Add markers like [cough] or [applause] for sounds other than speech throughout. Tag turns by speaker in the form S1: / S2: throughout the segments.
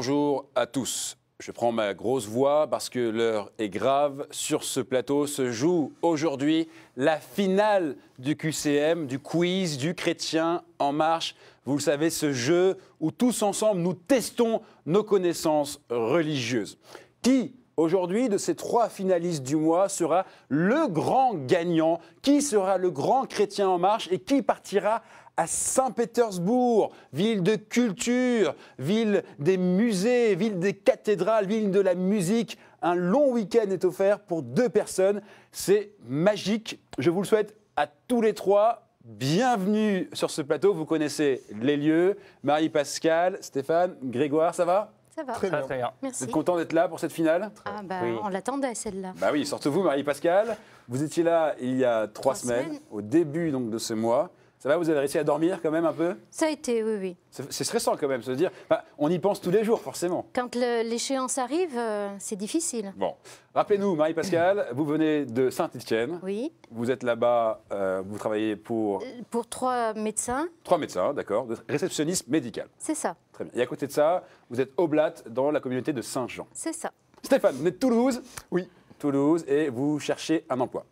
S1: Bonjour à tous. Je prends ma grosse voix parce que l'heure est grave. Sur ce plateau se joue aujourd'hui la finale du QCM, du quiz du chrétien en marche. Vous le savez, ce jeu où tous ensemble nous testons nos connaissances religieuses. Qui Aujourd'hui, de ces trois finalistes du mois, sera le grand gagnant? Qui sera le grand chrétien en marche et qui partira à Saint-Pétersbourg, ville de culture, ville des musées, ville des cathédrales, ville de la musique. Un long week-end est offert pour deux personnes. C'est magique. Je vous le souhaite à tous les trois. Bienvenue sur ce plateau. Vous connaissez les lieux. Marie-Pascale, Stéphane, Grégoire, ça va?
S2: Ça va.
S3: Très bien.
S4: Très bien.
S1: Vous
S2: Merci.
S1: êtes content d'être là pour cette finale?
S2: Ah bah,
S4: Oui.
S2: on l'attendait celle-là.
S1: Bah oui, surtout vous, Marie-Pascale. Vous étiez là il y a trois,
S2: Trois
S1: semaines,
S2: semaines.
S1: au début donc, de ce mois. Ça va, vous avez réussi à dormir quand même un peu?
S2: Ça a été, oui, oui.
S1: C'est stressant quand même, se dire. on y pense tous les jours, forcément.
S2: Quand l'échéance arrive, euh, c'est difficile.
S1: Bon, rappelez-nous, Marie-Pascale, vous venez de Saint-Étienne.
S2: Oui.
S1: Vous êtes là-bas, euh, vous travaillez pour
S2: Euh, Pour trois médecins,
S1: trois médecins, d'accord, réceptionniste médical.
S2: c'est ça.
S1: Très bien. Et à côté de ça, vous êtes oblate dans la communauté de Saint-Jean.
S2: C'est ça.
S1: Stéphane, vous êtes de Toulouse?
S3: Oui.
S1: Toulouse, et vous cherchez un emploi.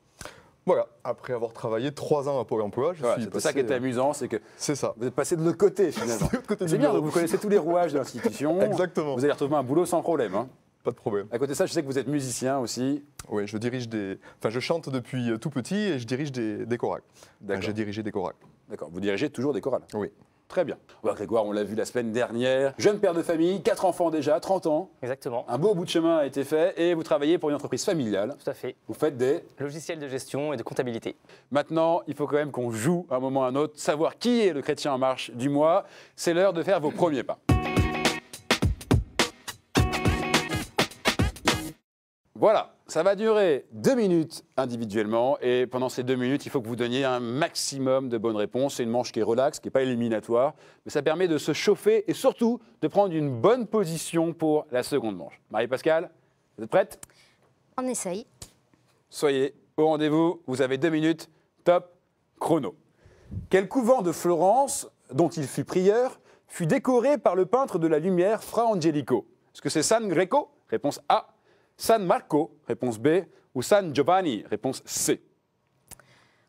S3: Voilà, après avoir travaillé trois ans à Pôle emploi, je
S1: Voilà,
S3: suis passé...
S1: ça qui était amusant, c'est que
S3: C'est ça.
S1: vous êtes passé de l'autre côté [laughs] finalement.
S3: C'est
S1: C'est bien, donc vous connaissez tous les rouages de l'institution.
S3: Exactement.
S1: Vous allez retrouver un boulot sans problème. hein.
S3: Pas de problème.
S1: À côté de ça, je sais que vous êtes musicien aussi.
S3: Oui, je dirige des... Enfin, je chante depuis euh, tout petit et je dirige des, des chorales. Enfin,
S1: D'accord.
S3: J'ai dirigé des chorales.
S1: D'accord. Vous dirigez toujours des chorales.
S3: Oui.
S1: Très bien. Grégoire, on l'a vu la semaine dernière. Jeune père de famille, quatre enfants déjà, 30 ans.
S4: Exactement.
S1: Un beau bout de chemin a été fait et vous travaillez pour une entreprise familiale.
S4: Tout à fait.
S1: Vous faites des.
S4: Logiciel de gestion et de comptabilité.
S1: Maintenant, il faut quand même qu'on joue à un moment ou à un autre, savoir qui est le chrétien en marche du mois. C'est l'heure de faire vos premiers pas. Voilà, ça va durer deux minutes individuellement et pendant ces deux minutes, il faut que vous donniez un maximum de bonnes réponses. C'est une manche qui est relaxe, qui n'est pas éliminatoire, mais ça permet de se chauffer et surtout de prendre une bonne position pour la seconde manche. Marie-Pascale, vous êtes prête?
S2: On essaye.
S1: Soyez au rendez-vous, vous avez deux minutes, top, chrono. Quel couvent de Florence, dont il fut prieur, fut décoré par le peintre de la lumière Fra Angelico? Est-ce que c'est San Greco? Réponse A. San Marco Réponse B. Ou San Giovanni Réponse C.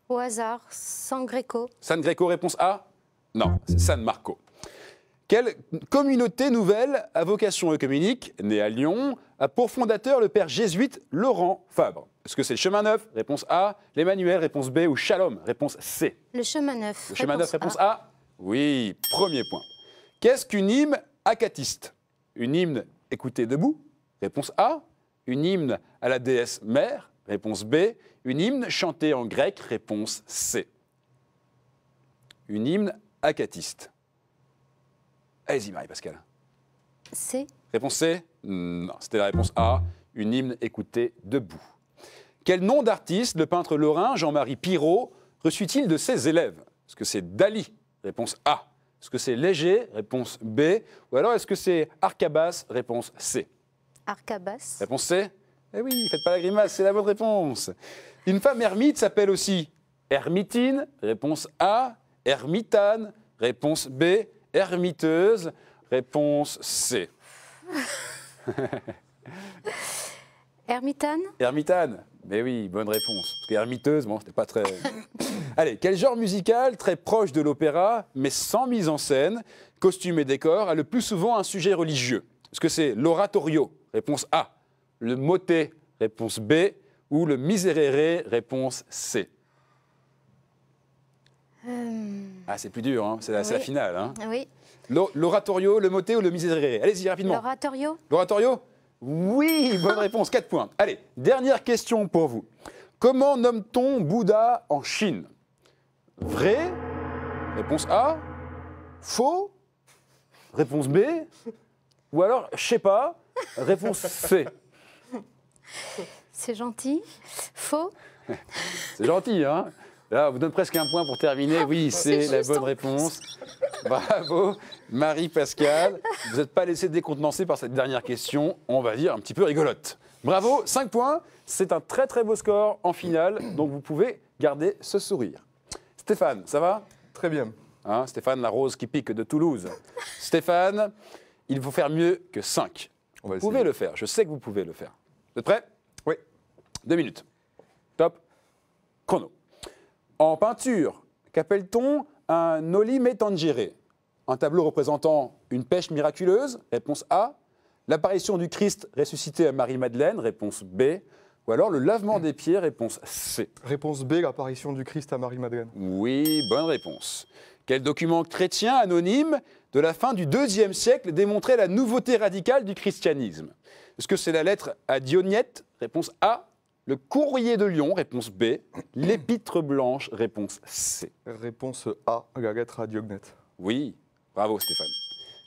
S2: Au hasard, sans gréco.
S1: San Greco Réponse A? Non, c'est San Marco. Quelle communauté nouvelle à vocation œcuménique, née à Lyon, a pour fondateur le père jésuite Laurent Fabre? Est-ce que c'est le chemin neuf? Réponse A. L'Emmanuel Réponse B. Ou Shalom? Réponse C.
S2: Le chemin neuf.
S1: Le chemin neuf, réponse
S2: A.
S1: A? Oui, premier point. Qu'est-ce qu'une hymne acatiste? Une hymne écoutée debout? Réponse A. Une hymne à la déesse mère Réponse B. Une hymne chantée en grec Réponse C. Une hymne acatiste. Allez-y, Marie-Pascale.
S2: C'est
S1: Réponse C? Non, c'était la réponse A. Une hymne écoutée debout. Quel nom d'artiste le peintre lorrain Jean-Marie Pirot reçut-il de ses élèves? Est-ce que c'est Dali? Réponse A. Est-ce que c'est Léger? Réponse B. Ou alors est-ce que c'est Arcabas? Réponse C.
S2: Arcabas.
S1: Réponse C Eh oui, faites pas la grimace, c'est la bonne réponse. Une femme ermite s'appelle aussi ermitine Réponse A. Ermitane Réponse B. Ermiteuse Réponse C. [laughs]
S2: Ermitane?
S1: Ermitane Mais oui, bonne réponse. Parce que ermiteuse, bon, c'était pas très. [laughs] Allez, quel genre musical, très proche de l'opéra, mais sans mise en scène, costume et décor, a le plus souvent un sujet religieux? Est-ce que c'est l'oratorio? Réponse A. Le motet Réponse B. Ou le miserere Réponse C.
S2: Euh,
S1: Ah, c'est plus dur, hein, c'est la, finale. hein.
S2: oui.
S1: L'o- L'oratorio, le motet ou le miserere? Allez-y, rapidement.
S2: L'oratorio.
S1: L'oratorio? Oui, bonne [laughs] réponse, 4 points. Allez, dernière question pour vous. Comment nomme-t-on Bouddha en Chine? Vrai? Réponse A. Faux? Réponse B. Ou alors, je sais pas. Réponse C.
S2: C'est gentil. Faux.
S1: C'est gentil, hein Là, on vous donne presque un point pour terminer. Oui, c'est la bonne réponse. Bravo, Marie-Pascale. Vous n'êtes pas laissé décontenancé par cette dernière question, on va dire un petit peu rigolote. Bravo, 5 points. C'est un très très beau score en finale, donc vous pouvez garder ce sourire. Stéphane, ça va?
S3: Très bien.
S1: Hein, Stéphane, la rose qui pique de Toulouse. Stéphane, Il faut faire mieux que 5.
S3: On
S1: Vous
S3: essayer.
S1: pouvez le faire, je sais que vous pouvez le faire. Vous êtes prêts?
S3: Oui.
S1: Deux minutes. Top. Chrono. En peinture, qu'appelle-t-on un olime tangere Un tableau représentant une pêche miraculeuse? Réponse A. L'apparition du Christ ressuscité à Marie-Madeleine? Réponse B. Ou alors le lavement des pieds? Réponse C.
S3: Réponse B, l'apparition du Christ à Marie-Madeleine.
S1: Oui, bonne réponse. Quel document chrétien anonyme de la fin du IIe siècle démontrait la nouveauté radicale du christianisme? Est-ce que c'est la lettre à Dionyette Réponse A. Le courrier de Lyon? Réponse B. L'épître blanche? Réponse C.
S3: Réponse A, la lettre à.
S1: Oui, bravo Stéphane.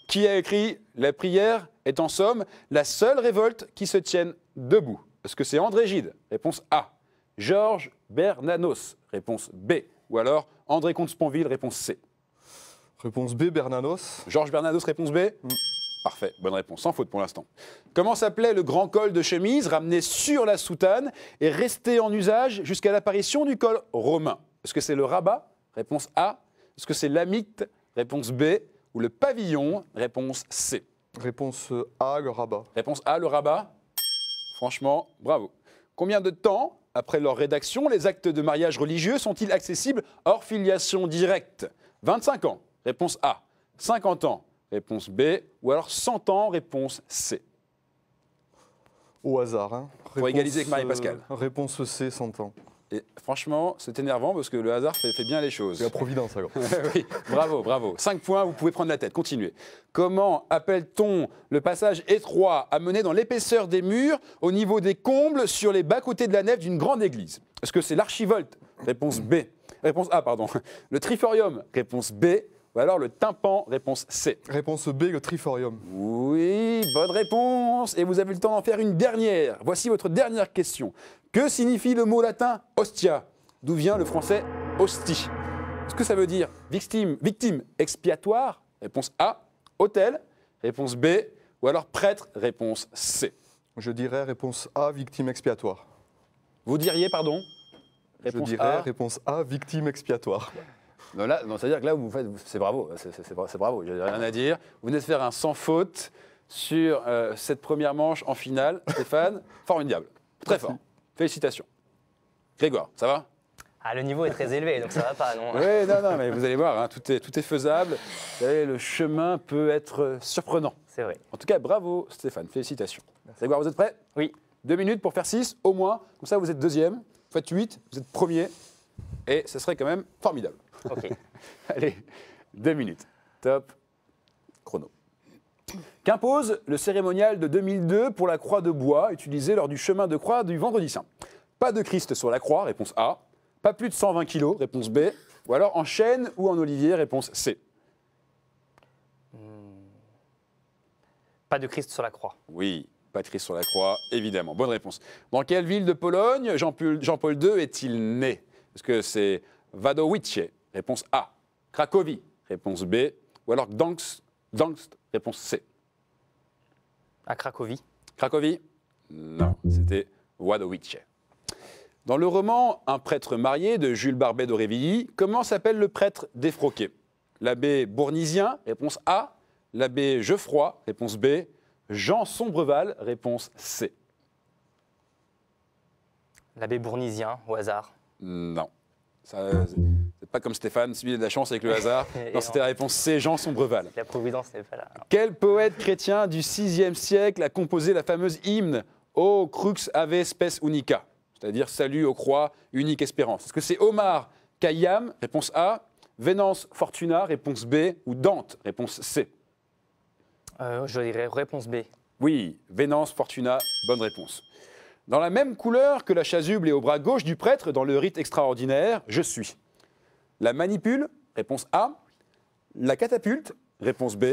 S1: Qui a écrit La prière est en somme la seule révolte qui se tienne debout? Est-ce que c'est André Gide? Réponse A. Georges Bernanos? Réponse B. Ou alors André Comte-Sponville Réponse C.
S3: Réponse B, Bernanos.
S1: Georges Bernanos, réponse B Parfait, bonne réponse, sans faute pour l'instant. Comment s'appelait le grand col de chemise ramené sur la soutane et resté en usage jusqu'à l'apparition du col romain? Est-ce que c'est le rabat? Réponse A. Est-ce que c'est l'amicte Réponse B. Ou le pavillon? Réponse C.
S3: Réponse A, le rabat.
S1: Réponse A, le rabat Franchement, bravo. Combien de temps, après leur rédaction, les actes de mariage religieux sont-ils accessibles? Hors filiation directe 25 ans, réponse A. 50 ans, réponse B. Ou alors 100 ans, réponse C.
S3: Au hasard. Hein.
S1: Pour égaliser avec Marie-Pascale.
S3: euh, réponse C, 100 ans.
S1: Et franchement, c'est énervant parce que le hasard fait, fait bien les choses.
S3: C'est la Providence alors. [laughs]
S1: oui, bravo, bravo. 5 points, vous pouvez prendre la tête. Continuez. Comment appelle-t-on le passage étroit amené dans l'épaisseur des murs au niveau des combles sur les bas-côtés de la nef d'une grande église? Est-ce que c'est l'archivolte? Réponse B. Réponse A, pardon. Le triforium? Réponse B. Ou alors le tympan? Réponse C.
S3: Réponse B, le triforium.
S1: Oui, bonne réponse. Et vous avez le temps d'en faire une dernière. Voici votre dernière question. Que signifie le mot latin hostia? D'où vient le français hostie Est-ce que ça veut dire victime, victime expiatoire? Réponse A. Autel Réponse B. Ou alors prêtre Réponse C.
S3: Je dirais réponse A, victime expiatoire.
S1: Vous diriez, pardon?
S3: Je
S1: Réponse
S3: dirais
S1: A.
S3: réponse A, victime expiatoire.
S1: Non, là, non, c'est-à-dire que là, vous faites, c'est bravo, c'est, c'est- c'est bra- c'est bravo, il n'y a rien à dire. Vous venez de faire un sans faute sur euh, cette première manche en finale. Stéphane, [laughs] formidable, très fort. Félicitations. Grégoire, ça va?
S4: Ah, le niveau est très élevé, donc ça va pas, non?
S1: Oui, non, non, mais vous allez voir, hein, tout, est, tout est faisable. Vous savez, le chemin peut être surprenant.
S4: C'est vrai.
S1: En tout cas, bravo Stéphane, félicitations. Grégoire, vous êtes prêts?
S4: Oui.
S1: Deux minutes pour faire six, au moins. Comme ça, vous êtes deuxième. Vous faites huit, vous êtes premier. Et ce serait quand même formidable.
S4: Ok. [laughs]
S1: Allez, deux minutes. Top. Chrono. Qu'impose le cérémonial de 2002 pour la croix de bois utilisée lors du chemin de croix du Vendredi Saint Pas de Christ sur la croix, réponse A. Pas plus de 120 kilos, réponse B. Ou alors en chêne ou en olivier, réponse C.
S4: Pas de Christ sur la croix.
S1: Oui, pas de Christ sur la croix, évidemment. Bonne réponse. Dans quelle ville de Pologne Jean-Paul Jean-Paul II est-il né? Est-ce que c'est Wadowice? Réponse A. Cracovie? Réponse B. Ou alors Gdansk, Gdansk Réponse C.
S4: À Cracovie.
S1: Cracovie Non, c'était Wadowice. Dans le roman Un prêtre marié de Jules Barbet d'Aurevilly, comment s'appelle le prêtre défroqué L'abbé Bournisien, réponse A. L'abbé Geoffroy, réponse B. Jean Sombreval, réponse C.
S4: L'abbé Bournisien, au hasard.
S1: Non. Ça, pas comme Stéphane, celui de la chance avec le hasard. Non, c'était la réponse C, Jean Sombreval.
S4: La Providence n'est pas là.
S1: Quel poète chrétien du VIe siècle a composé la fameuse hymne O crux ave spes unica C'est-à-dire Salut aux croix, unique espérance. Est-ce que c'est Omar Khayyam Réponse A. Vénance Fortuna Réponse B. Ou Dante Réponse C.
S4: Euh, je dirais réponse B.
S1: Oui, Vénance Fortuna, bonne réponse. Dans la même couleur que la chasuble et au bras gauche du prêtre dans le rite extraordinaire, je suis. La manipule, réponse A. La catapulte, réponse B.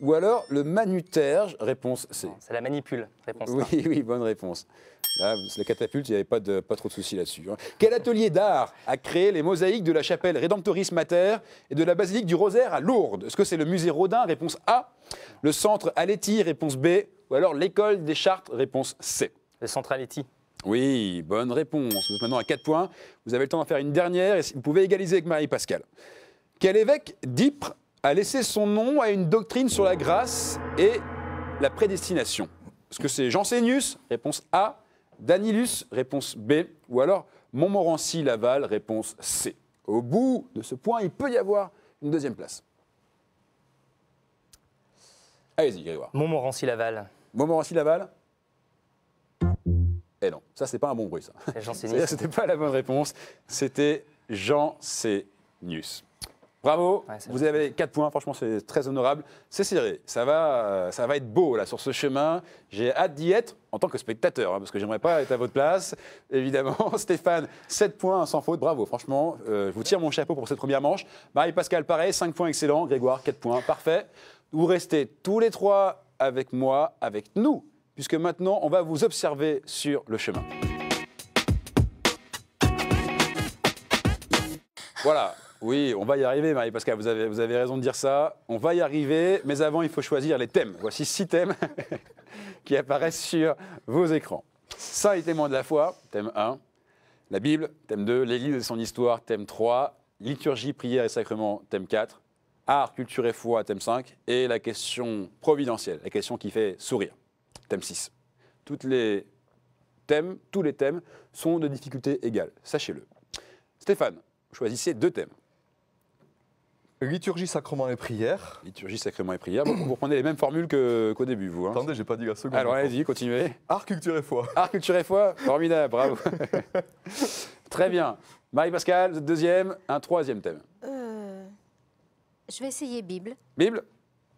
S1: Ou alors le manuterge, réponse C.
S4: C'est la manipule, réponse A.
S1: Oui, [laughs] oui, bonne réponse. Là, la catapulte, il n'y avait pas, de, pas trop de soucis là-dessus. hein. Quel atelier d'art a créé les mosaïques de la chapelle Redemptoris Mater et de la basilique du Rosaire à Lourdes? Est-ce que c'est le musée Rodin? Réponse A. Le centre Aletti Réponse B. Ou alors l'école des Chartres Réponse C.
S4: Le Centraletti.
S1: Oui, bonne réponse. Vous êtes maintenant à 4 points. Vous avez le temps d'en faire une dernière et vous pouvez égaliser avec Marie-Pascale. Quel évêque d'Ypres a laissé son nom à une doctrine sur la grâce et la prédestination? Est-ce que c'est Jansénius Réponse A. Danilus? Réponse B. Ou alors Montmorency-Laval Réponse C. Au bout de ce point, il peut y avoir une deuxième place. Allez-y, Grégoire.
S4: Montmorency-Laval.
S1: Montmorency-Laval Eh non, ça, c'est pas un bon bruit, ça. [laughs] C'était pas la bonne réponse. C'était Jean Nius. Bravo,
S4: Ouais,
S1: vous avez 4 points, franchement c'est très honorable. C'est serré, ça va, euh, ça va être beau là sur ce chemin. J'ai hâte d'y être en tant que spectateur, hein, parce que j'aimerais pas être à votre place, évidemment. [laughs] Stéphane, 7 points sans faute, bravo, franchement, euh, je vous tire mon chapeau pour cette première manche. Marie-Pascal, pareil, 5 points excellent. Grégoire, 4 points, parfait. Vous restez tous les trois avec moi, avec nous, puisque maintenant on va vous observer sur le chemin. Voilà. Oui, on va y arriver, Marie-Pascal, vous avez, vous avez raison de dire ça. On va y arriver, mais avant, il faut choisir les thèmes. Voici six thèmes [laughs] qui apparaissent sur vos écrans. Ça et témoin de la foi, thème 1. La Bible, thème 2. L'Église et son histoire, thème 3. Liturgie, prière et sacrement, thème 4. Art, culture et foi, thème 5. Et la question providentielle, la question qui fait sourire, thème 6. Toutes les thèmes, tous les thèmes sont de difficulté égale, sachez-le. Stéphane, choisissez deux thèmes.
S3: Liturgie, sacrement et prière.
S1: Liturgie, sacrement et prière. Bon, vous reprenez les mêmes formules que- qu'au début, vous. hein.
S3: Attendez, j'ai pas dit la seconde.
S1: Alors allez-y, continuez.
S3: Art, culture et foi.
S1: Art, culture et foi, formidable, bravo. [laughs] Très bien. Marie-Pascal, vous êtes deuxième, un troisième thème.
S2: Euh, je vais essayer Bible.
S1: Bible?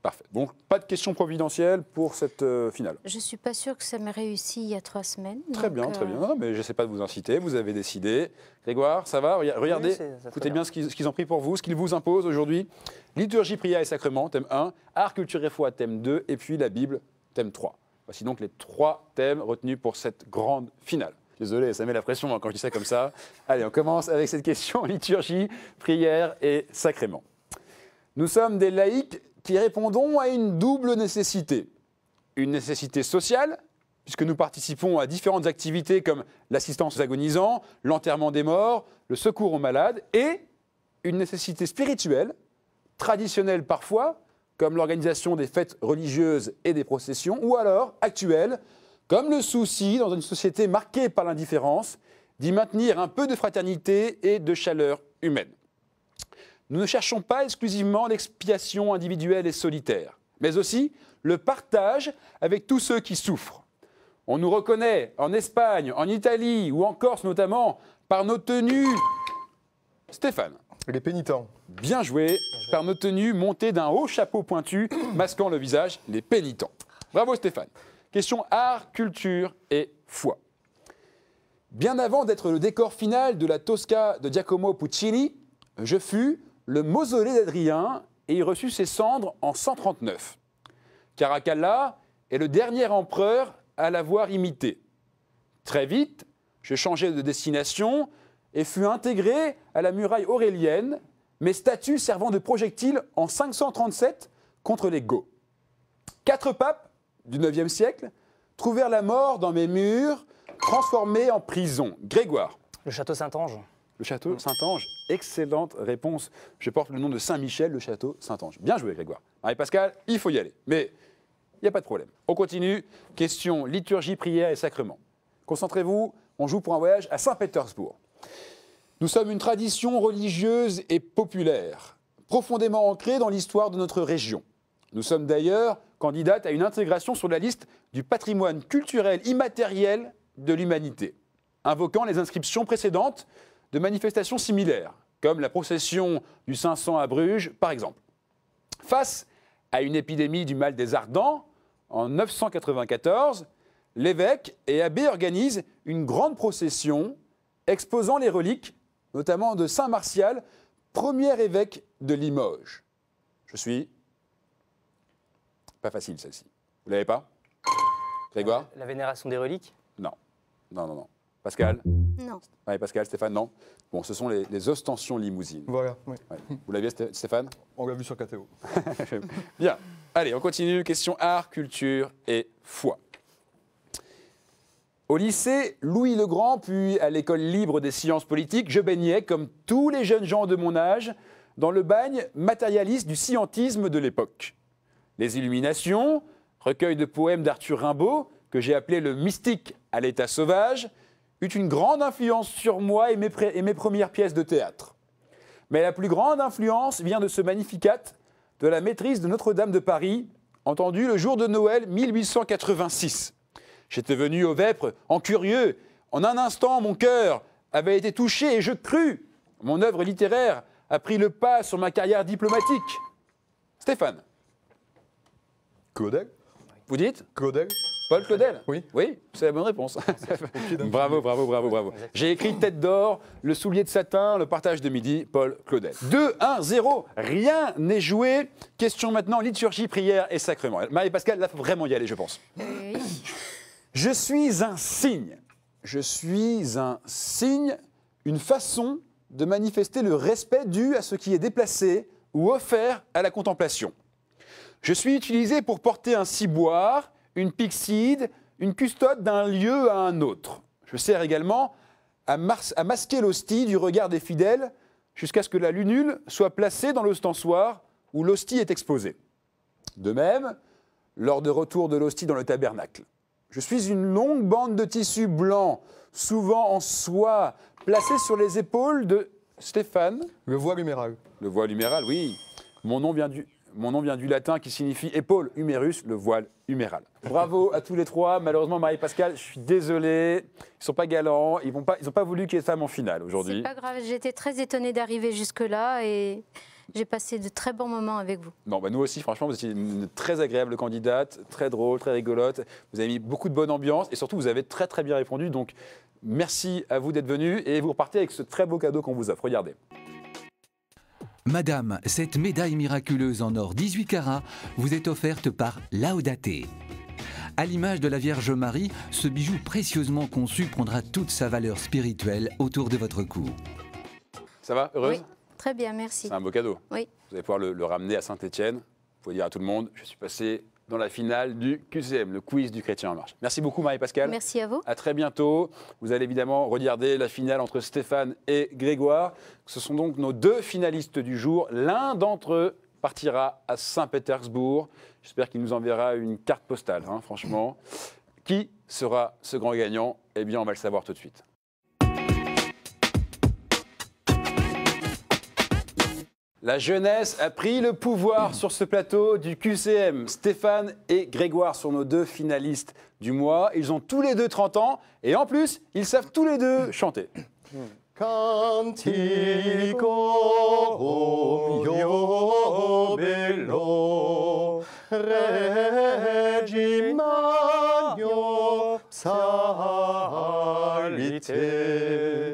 S1: Parfait. Donc, pas de questions providentielles pour cette euh, finale.
S2: Je ne suis pas sûre que ça m'ait réussi il y a trois semaines.
S1: Très bien, très
S2: euh,
S1: bien. Non, mais je n'essaie pas de vous inciter, vous avez décidé. Grégoire, ça va? Rega- Regardez,
S4: Oui,
S1: écoutez bien
S4: bien.
S1: ce qu'ils ce qu'ils ont pris pour vous, ce qu'ils vous imposent aujourd'hui. Liturgie, prière et sacrement, thème 1. Art, culture et foi, thème 2. Et puis la Bible, thème 3. Voici donc les trois thèmes retenus pour cette grande finale. Désolé, ça met la pression hein, quand je dis ça comme ça. [laughs] Allez, on commence avec cette question [laughs] liturgie, prière et sacrement. Nous sommes des laïcs qui répondons à une double nécessité. Une nécessité sociale, puisque nous participons à différentes activités comme l'assistance aux agonisants, l'enterrement des morts, le secours aux malades, et une nécessité spirituelle, traditionnelle parfois, comme l'organisation des fêtes religieuses et des processions, ou alors actuelle, comme le souci, dans une société marquée par l'indifférence, d'y maintenir un peu de fraternité et de chaleur humaine. Nous ne cherchons pas exclusivement l'expiation individuelle et solitaire, mais aussi le partage avec tous ceux qui souffrent. On nous reconnaît en Espagne, en Italie ou en Corse notamment par nos tenues. Stéphane,
S3: Les pénitents.
S1: bien joué, par nos tenues montées d'un haut chapeau pointu masquant le visage, les pénitents. Bravo Stéphane. Question art, culture et foi. Bien avant d'être le décor final de la Tosca de Giacomo Puccini, je fus le mausolée d'Adrien et y reçus ses cendres en 139. Caracalla est le dernier empereur à l'avoir imité. Très vite, je changeai de destination et fus intégré à la muraille aurélienne, mes statues servant de projectiles en 537 contre les Goths. Quatre papes du IXe siècle trouvèrent la mort dans mes murs, transformés en prison. Grégoire,
S4: Le château Saint-Ange.
S1: Le château Saint-Ange, excellente réponse. Je porte le nom de Saint-Michel, le château Saint-Ange. Bien joué, Grégoire. Marie Pascal, il faut y aller. Mais il n'y a pas de problème. On continue. Question liturgie, prière et sacrement. Concentrez-vous, on joue pour un voyage à Saint-Pétersbourg. Nous sommes une tradition religieuse et populaire, profondément ancrée dans l'histoire de notre région. Nous sommes d'ailleurs candidates à une intégration sur la liste du patrimoine culturel immatériel de l'humanité, invoquant les inscriptions précédentes de manifestations similaires, comme la procession du 500 à Bruges, par exemple. Face à une épidémie du mal des ardents, en 994, l'évêque et abbé organisent une grande procession exposant les reliques, notamment de Saint Martial, premier évêque de Limoges. Je suis. Pas facile celle-ci. Vous l'avez pas? Grégoire?
S4: La vénération des reliques?
S1: Non. Non, non, non. Pascal
S2: Non.
S1: Ouais, Pascal, Stéphane, non. Bon, ce sont les, les ostensions limousines.
S3: Voilà, oui.
S1: Ouais. Vous l'aviez, Sté- Stéphane
S3: On l'a vu sur KTO. [laughs]
S1: Bien. Allez, on continue. Question art, culture et foi. Au lycée Louis le Grand, puis à l'école libre des sciences politiques, je baignais, comme tous les jeunes gens de mon âge, dans le bagne matérialiste du scientisme de l'époque. Les Illuminations, recueil de poèmes d'Arthur Rimbaud, que j'ai appelé le mystique à l'état sauvage, eut une grande influence sur moi et mes, pré- et mes premières pièces de théâtre. Mais la plus grande influence vient de ce magnificat de la maîtrise de Notre-Dame de Paris, entendu le jour de Noël 1886. J'étais venu au Vêpres en curieux. En un instant, mon cœur avait été touché et je crus. Mon œuvre littéraire a pris le pas sur ma carrière diplomatique. Stéphane,
S3: Claudel
S1: vous dites?
S3: Claudel
S1: Paul Claudel
S3: Oui.
S1: Oui, c'est la bonne réponse. [laughs] bravo, bravo, bravo, bravo. J'ai écrit Tête d'or, le soulier de satin, le partage de midi, Paul Claudel. 2, 1, 0, rien n'est joué. Question maintenant, liturgie, prière et sacrement. Marie-Pascal, là, il faut vraiment y aller, je pense.
S2: Oui.
S1: Je suis un signe. Je suis un signe, une façon de manifester le respect dû à ce qui est déplacé ou offert à la contemplation. Je suis utilisé pour porter un ciboire, une pyxide, une custode d'un lieu à un autre. Je sers également à masquer l'hostie du regard des fidèles jusqu'à ce que la lunule soit placée dans l'ostensoir où l'hostie est exposée. De même, lors de retour de l'hostie dans le tabernacle. Je suis une longue bande de tissu blanc, souvent en soie, placée sur les épaules de Stéphane.
S3: Le voile huméral.
S1: Le voile huméral, oui. Mon nom vient du, mon nom vient du latin qui signifie épaule humérus, le voile huméral. Bravo à tous les trois. Malheureusement, Marie-Pascal, je suis désolé. Ils sont pas galants. Ils n'ont pas, ils ont pas voulu qu'il y ait femme en finale aujourd'hui.
S2: C'est pas grave, j'étais très étonnée d'arriver jusque-là et j'ai passé de très bons moments avec vous.
S1: Non, bah nous aussi, franchement, vous étiez une très agréable candidate, très drôle, très rigolote. Vous avez mis beaucoup de bonne ambiance et surtout, vous avez très très bien répondu. Donc, merci à vous d'être venu et vous repartez avec ce très beau cadeau qu'on vous offre. Regardez.
S5: Madame, cette médaille miraculeuse en or 18 carats vous est offerte par Laudate. À l'image de la Vierge Marie, ce bijou précieusement conçu prendra toute sa valeur spirituelle autour de votre cou.
S1: Ça va Heureuse?
S2: Oui, très bien, merci.
S1: C'est un beau cadeau.
S2: Oui.
S1: Vous allez pouvoir le, le ramener à Saint-Étienne. Vous pouvez dire à tout le monde, je suis passé dans la finale du QCM, le quiz du Chrétien en marche. Merci beaucoup Marie-Pascal.
S2: Merci à vous.
S1: À très bientôt. Vous allez évidemment regarder la finale entre Stéphane et Grégoire. Ce sont donc nos deux finalistes du jour. L'un d'entre eux partira à Saint-Pétersbourg. J'espère qu'il nous enverra une carte postale, hein, franchement. Qui sera ce grand gagnant? Eh bien, on va le savoir tout de suite. La jeunesse a pris le pouvoir sur ce plateau du QCM. Stéphane et Grégoire sont nos deux finalistes du mois. Ils ont tous les deux 30 ans et en plus, ils savent tous les deux chanter.
S3: Cantico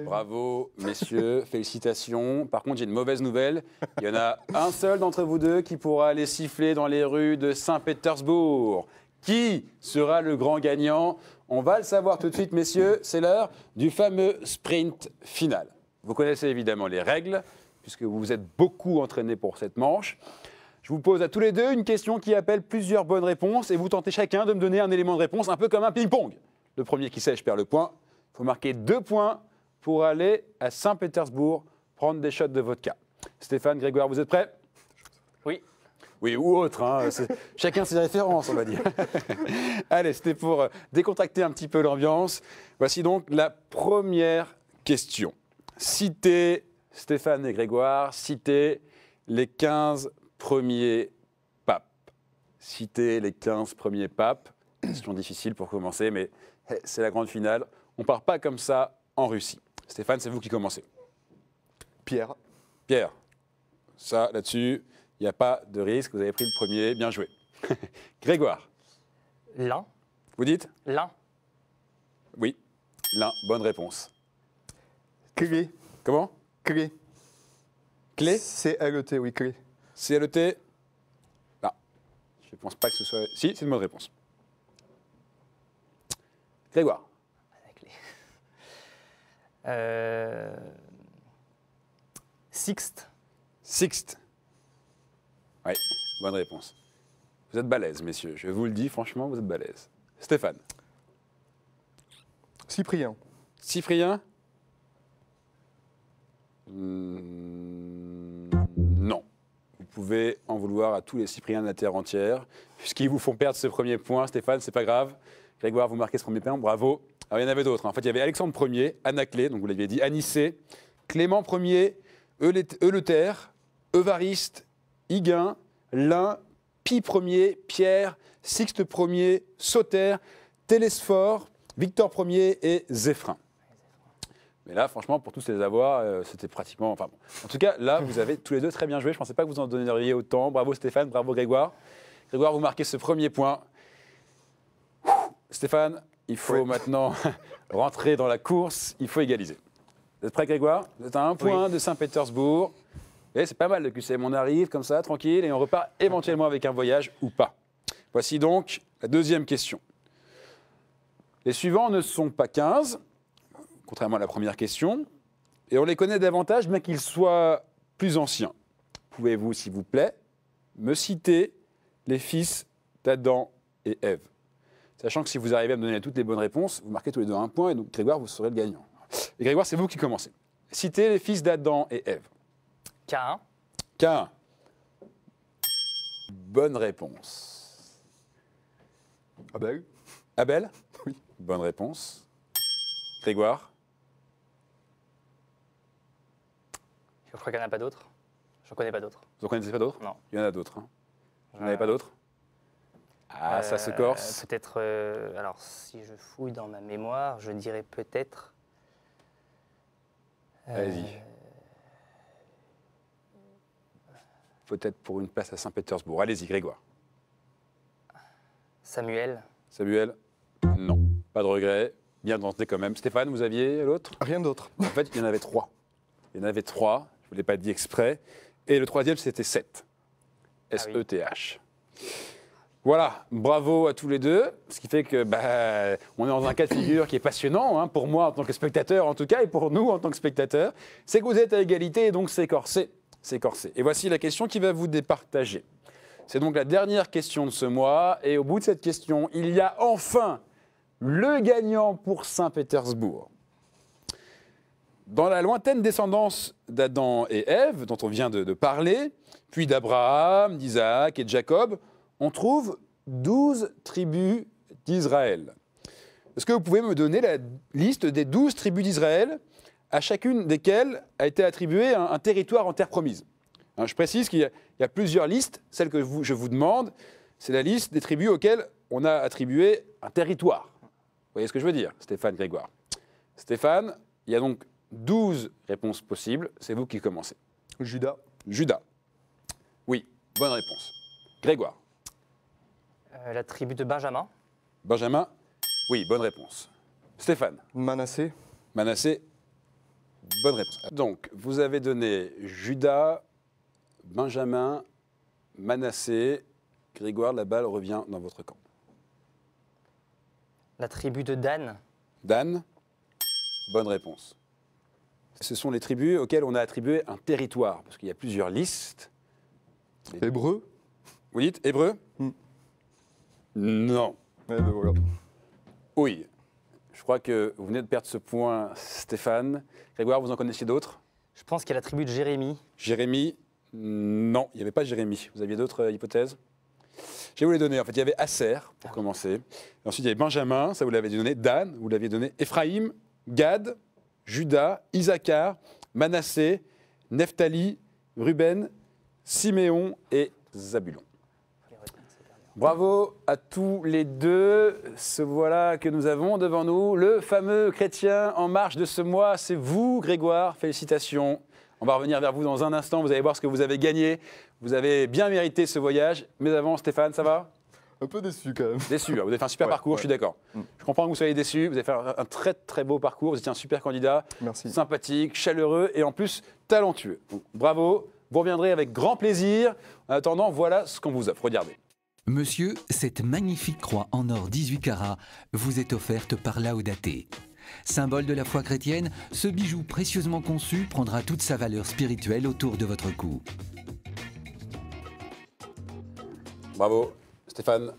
S1: Bravo, messieurs, [laughs] félicitations. Par contre, j'ai une mauvaise nouvelle. Il y en a un seul d'entre vous deux qui pourra aller siffler dans les rues de Saint-Pétersbourg. Qui sera le grand gagnant? On va le savoir tout de suite, messieurs. C'est l'heure du fameux sprint final. Vous connaissez évidemment les règles, puisque vous vous êtes beaucoup entraînés pour cette manche. Je vous pose à tous les deux une question qui appelle plusieurs bonnes réponses et vous tentez chacun de me donner un élément de réponse, un peu comme un ping-pong. Le premier qui sèche perd le point. Il faut marquer deux points pour aller à Saint-Pétersbourg prendre des shots de vodka. Stéphane, Grégoire, vous êtes prêts?
S4: Oui.
S1: Oui, ou autre. hein, [laughs] Chacun ses références, on va dire. [laughs] Allez, c'était pour euh, décontracter un petit peu l'ambiance. Voici donc la première question. Citez, Stéphane et Grégoire, citez les 15 premiers papes. Citez les 15 premiers papes. Question difficile pour commencer, mais c'est la grande finale. On part pas comme ça en Russie. Stéphane, c'est vous qui commencez.
S3: Pierre,
S1: Pierre, ça, là-dessus, il n'y a pas de risque. Vous avez pris le premier. Bien joué. [laughs] Grégoire,
S4: L'un.
S1: vous dites?
S4: L'un.
S1: Oui. L'un, bonne réponse.
S3: clé,
S1: Comment?
S3: Clé.
S1: Clé?
S3: C-L-E-T, oui, clé.
S1: CLET Non. Je ne pense pas que ce soit. Si, c'est une bonne réponse. Grégoire.
S4: Euh... Sixte.
S1: Sixte. Oui, bonne réponse. Vous êtes balèze, messieurs. Je vous le dis, franchement, vous êtes balèze. Stéphane,
S3: Cyprien,
S1: Cyprien? Hmm, pouvez en vouloir à tous les Cypriens de la terre entière, puisqu'ils vous font perdre ce premier point. Stéphane, c'est pas grave. Grégoire, vous marquez ce premier point, bravo. Il y en avait d'autres. hein. En fait, il y avait Alexandre Ier, Anaclée, donc vous l'aviez dit, Anicée, Clément Ier, Eleuther, Evariste, Higuin, Lin, Pie Ier, Pierre, Sixte Ier, Sauter, Télésphore, Victor Ier et Zéphrin. Mais là, franchement, pour tous les avoir, euh, c'était pratiquement. Enfin. En tout cas, là, vous avez tous les deux très bien joué. Je ne pensais pas que vous en donneriez autant. Bravo Stéphane, bravo Grégoire. Grégoire, vous marquez ce premier point. Stéphane, il faut
S3: Oui.
S1: maintenant [laughs] rentrer dans la course. Il faut égaliser. Vous êtes prêt, Grégoire? Vous êtes à un point de Saint-Pétersbourg. Et c'est pas mal le QCM. On arrive comme ça, tranquille, et on repart éventuellement avec un voyage ou pas. Voici donc la deuxième question. Les suivants ne sont pas 15, contrairement à la première question, et on les connaît davantage, bien qu'ils soient plus anciens. Pouvez-vous, s'il vous plaît, me citer les fils d'Adam et Ève? Sachant que si vous arrivez à me donner toutes les bonnes réponses, vous marquez tous les deux un point, et donc Grégoire, vous serez le gagnant. Et Grégoire, c'est vous qui commencez. Citez les fils d'Adam et Ève.
S4: K1.
S1: Cain. Bonne réponse.
S3: Oui.
S1: Abel
S3: Oui.
S1: Bonne réponse. Grégoire
S4: Je crois qu'il n'y en a pas d'autres. Je ne connais pas d'autres.
S1: Vous en connaissez pas d'autres?
S4: Non.
S1: Il y en a d'autres. hein. Vous n'en avez pas d'autres? Ah, ça se corse.
S4: Peut-être. euh, alors, si je fouille dans ma mémoire, je dirais peut-être. euh,
S1: Allez-y. Peut-être pour une place à Saint-Pétersbourg. Allez-y, Grégoire.
S4: Samuel.
S1: Samuel Non. Pas de regret. Bien tenté quand même. Stéphane, vous aviez l'autre?
S3: Rien d'autre.
S1: En fait, il y en avait trois. Il y en avait trois. Je ne vous l'ai pas dit exprès. Et le troisième, c'était 7.
S4: Ah oui.
S1: Voilà, bravo à tous les deux. Ce qui fait que bah, on est dans un cas de figure qui est passionnant, hein, pour moi en tant que spectateur en tout cas, et pour nous en tant que spectateurs. C'est que vous êtes à égalité et donc c'est corsé. C'est. Et voici la question qui va vous départager. C'est donc la dernière question de ce mois. Et au bout de cette question, il y a enfin le gagnant pour Saint-Pétersbourg. Dans la lointaine descendance d'Adam et Ève, dont on vient de parler, puis d'Abraham, d'Isaac et de Jacob, on trouve 12 tribus d'Israël. Est-ce que vous pouvez me donner la liste des 12 tribus d'Israël, à chacune desquelles a été attribué un, un territoire en terre promise? Hein, Je précise qu'il y, a- il y a plusieurs listes. Celle que vous- je vous demande, c'est la liste des tribus auxquelles on a attribué un territoire. Vous voyez ce que je veux dire, Stéphane Grégoire? Stéphane, il y a donc 12 réponses possibles. C'est vous qui commencez.
S3: Judas.
S1: Judas. Oui, bonne réponse. Grégoire.
S4: Euh, la tribu de Benjamin.
S1: Benjamin. Oui, bonne réponse. Stéphane.
S3: Manassé.
S1: Manassé. Bonne réponse. Donc, vous avez donné Judas, Benjamin, Manassé. Grégoire, la balle revient dans votre camp.
S4: La tribu de Dan.
S1: Dan. Bonne réponse. Ce sont les tribus auxquelles on a attribué un territoire, parce qu'il y a plusieurs listes.
S3: Hébreu.
S1: Vous dites hébreu?
S3: Hmm.
S1: Non.
S3: Eh ben.
S1: Oui. Je crois que vous venez de perdre ce point, Stéphane. Grégoire, vous en connaissiez d'autres?
S4: Je pense qu'il y a la tribu de Jérémie.
S1: Jérémie? Non, il n'y avait pas Jérémie. Vous aviez d'autres euh, hypothèses? Je vais vous les donner. En fait, il y avait Asser, pour commencer. Et ensuite, il y avait Benjamin, ça vous l'avez donné. Dan, vous l'aviez donné. Ephraïm, Gad, Judas, Isaacar, Manassé, Nephtali, Ruben, Siméon et Zabulon. Bravo à tous les deux. Ce voilà que nous avons devant nous. Le fameux chrétien en marche de ce mois, c'est vous, Grégoire. Félicitations. On va revenir vers vous dans un instant. Vous allez voir ce que vous avez gagné. Vous avez bien mérité ce voyage. Mais avant, Stéphane, ça va?
S3: Un peu déçu quand même.
S1: Déçu. hein. Vous avez fait un super
S3: Ouais,
S1: parcours,
S3: ouais.
S1: je suis d'accord.
S3: Mm.
S1: Je comprends que vous soyez déçu. Vous avez fait un, très très beau parcours. Vous étiez un super candidat
S3: Merci.
S1: sympathique, chaleureux et en plus talentueux. Donc, bravo, vous reviendrez avec grand plaisir. En attendant, voilà ce qu'on vous offre. Regardez.
S5: Monsieur, cette magnifique croix en or 18 carats vous est offerte par Laodaté. Symbole de la foi chrétienne, ce bijou précieusement conçu prendra toute sa valeur spirituelle autour de votre cou.
S1: Bravo, Stéphane.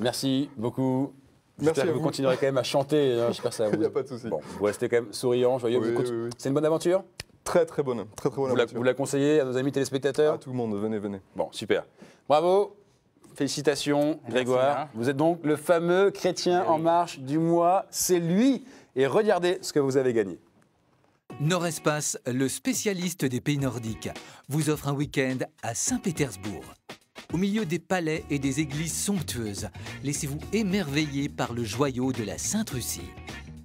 S1: Merci beaucoup.
S3: Merci à
S1: que vous
S3: vous.
S1: continuerez quand même à chanter. hein. [laughs] J'espère que ça
S3: Il
S1: vous...
S3: n'y a pas de souci.
S1: Bon, vous restez quand même souriant, joyeux.
S3: Oui,
S1: vous conti-
S3: oui, oui.
S1: C'est une bonne aventure?
S3: Très très bonne, très très bonne
S1: Vous la,
S3: aventure.
S1: vous la conseillez à nos amis téléspectateurs?
S3: À tout le monde, venez, venez.
S1: Bon, super. Bravo. Félicitations,
S4: Merci
S1: Grégoire.
S4: bien.
S1: Vous êtes donc le fameux chrétien
S4: Eh oui.
S1: en marche du mois. C'est lui. Et regardez ce que vous avez gagné.
S5: Nord-Espace, le spécialiste des pays nordiques, vous offre un week-end à Saint-Pétersbourg. Au milieu des palais et des églises somptueuses, laissez-vous émerveiller par le joyau de la Sainte-Russie.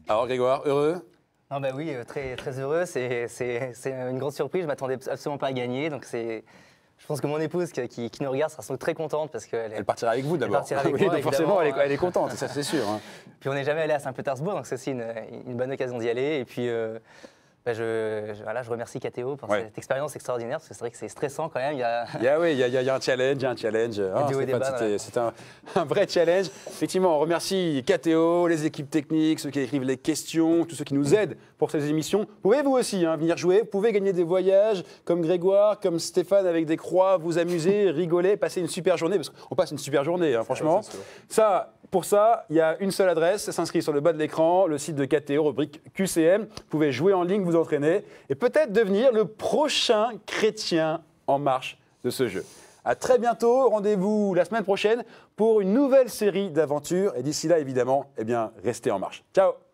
S1: Alors, Grégoire, heureux?
S4: Non, bah oui, euh, très, très heureux. C'est c'est- c'est une grande surprise. Je m'attendais absolument pas à gagner. Donc, c'est. Je pense que mon épouse qui, qui- qui nous regarde sera sans doute très contente parce qu'elle
S1: Elle partira avec vous d'abord.
S4: partira avec
S1: oui,
S4: moi,
S1: donc forcément, elle est, elle est contente, ça c'est sûr. hein.
S4: Puis on n'est jamais allé à Saint-Pétersbourg, donc c'est aussi une, une bonne occasion d'y aller. Et puis euh, bah, je, je- voilà, je remercie KTO pour
S1: Ouais.
S4: cette expérience extraordinaire, parce que c'est vrai que c'est stressant quand même. Il y a...
S1: Il y a, oui, il y a, il y a- il y a un challenge, il y a un challenge. Ah. C'était un, [laughs] un vrai challenge. Effectivement, on remercie KTO, les équipes techniques, ceux qui écrivent les questions, tous ceux qui nous aident pour ces émissions. Vous pouvez vous aussi hein, venir jouer, vous pouvez gagner des voyages comme Grégoire, comme Stéphane avec des croix, vous amuser, [laughs] rigoler, passer une super journée, parce qu'on passe une super journée, hein, franchement.
S3: c'est.
S1: Ça, pour ça, il y a une seule adresse, ça s'inscrit sur le bas de l'écran, le site de KTO, rubrique QCM. Vous pouvez jouer en ligne, vous entraîner et peut-être devenir le prochain chrétien en marche de ce jeu. À très bientôt, rendez-vous la semaine prochaine pour une nouvelle série d'aventures et d'ici là, évidemment, eh bien, restez en marche. Ciao